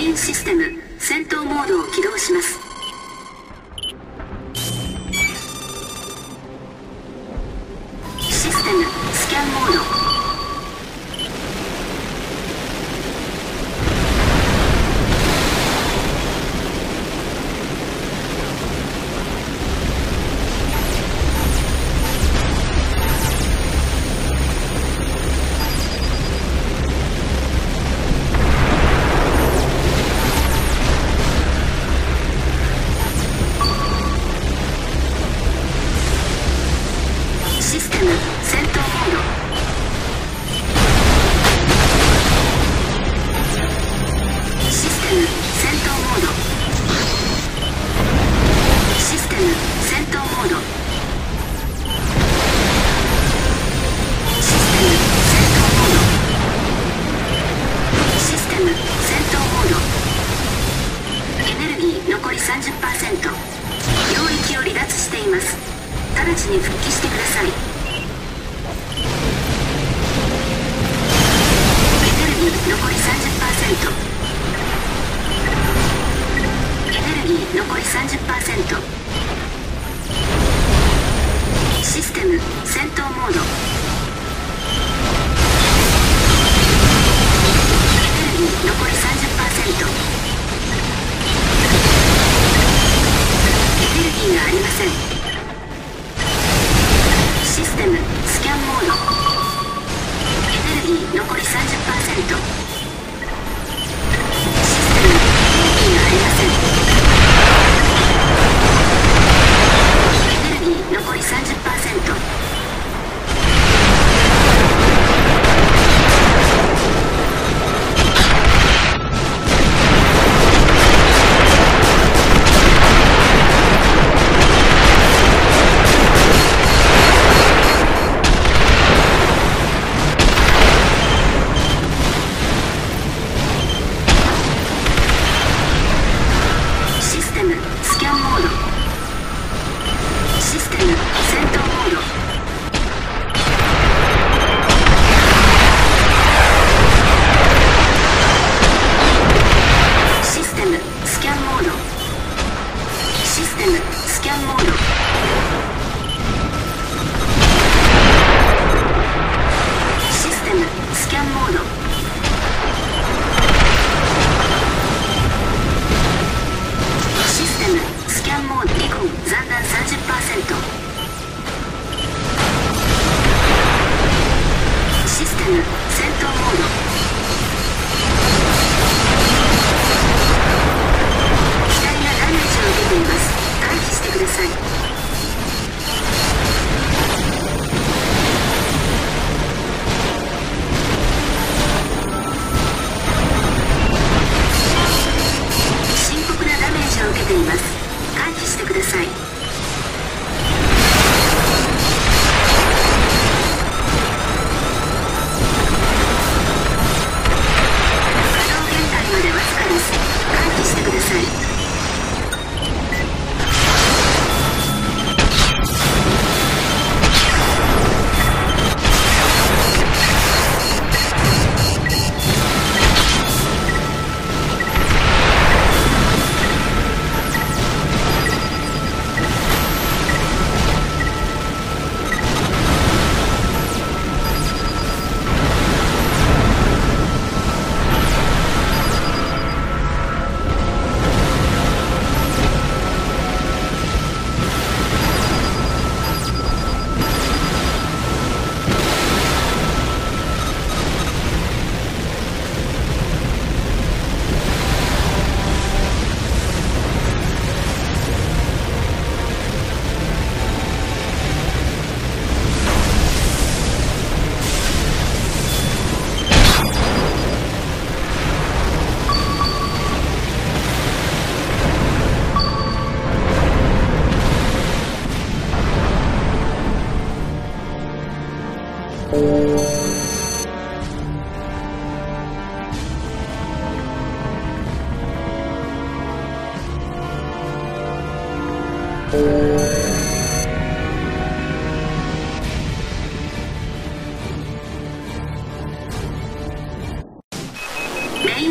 システム戦闘モードを起動します。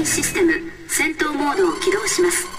システム戦闘モードを起動します。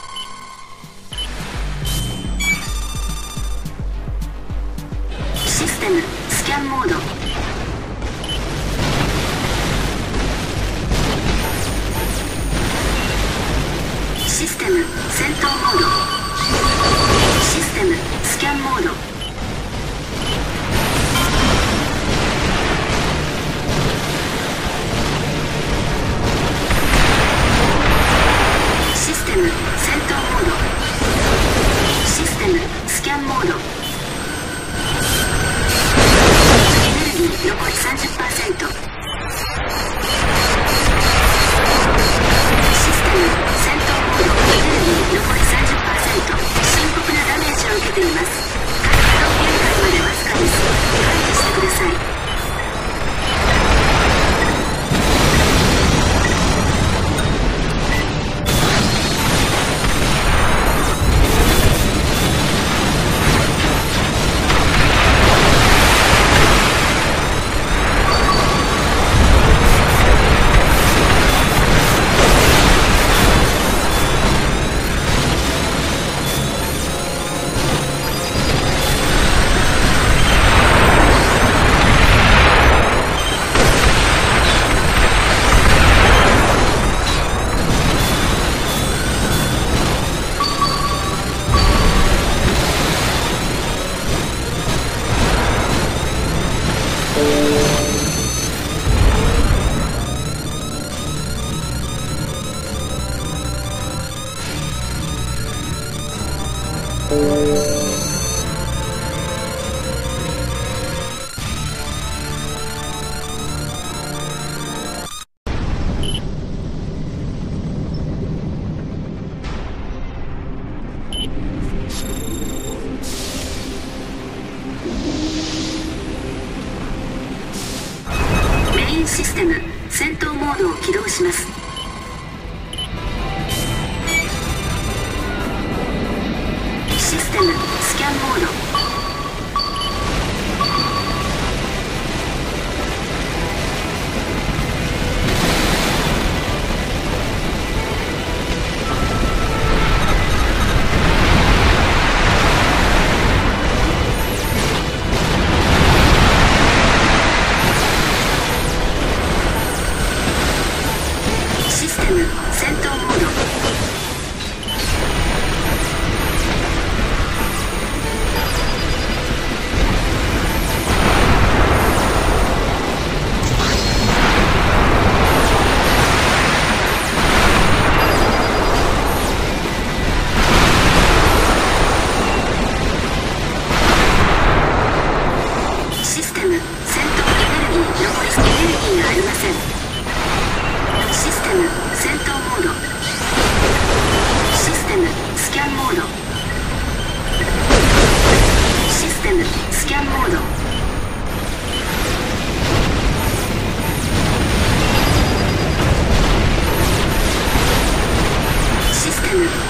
you.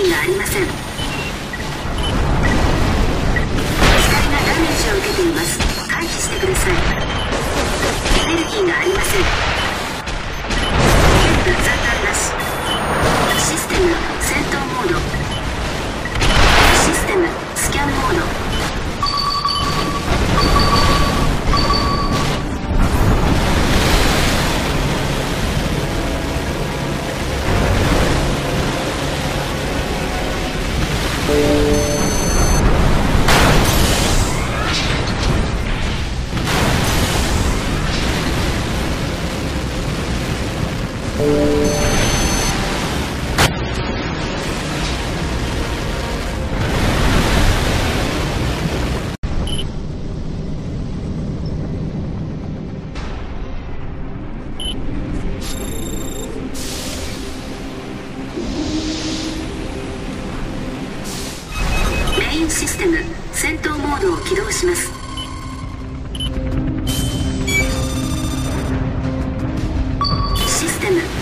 意がありません。機体がダメージを受けています。回避してください。エネルギーがありません。残弾なしシステム again.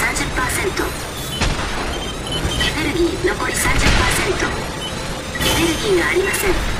30%エネルギー残り30%エネルギーがありません。